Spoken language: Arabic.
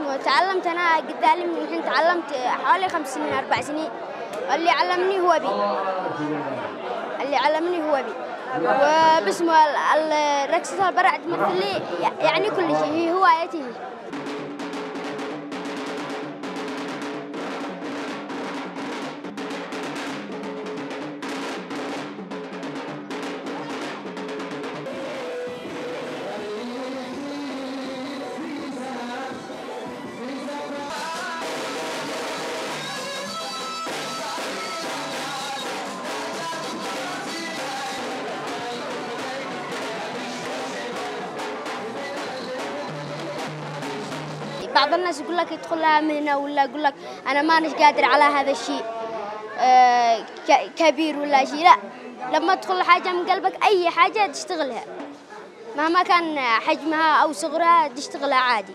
وتعلمت أنا قدالي من الحين. تعلمت حوالي خمس سنين أربع سنين. اللي علمني هو بي اللي علمني هو بي وباسمه ال- ال- رقصة البرع تمثل لي يعني كل شيء. هي هوايتي بعض الناس يقول لك يدخل لها مهنة ولا يقول لك أنا مانيش قادر على هذا الشيء آه، كبير ولا شيء لا لما تدخل حاجة من قلبك أي حاجة تشتغلها. مهما كان حجمها أو صغرها تشتغلها عادي.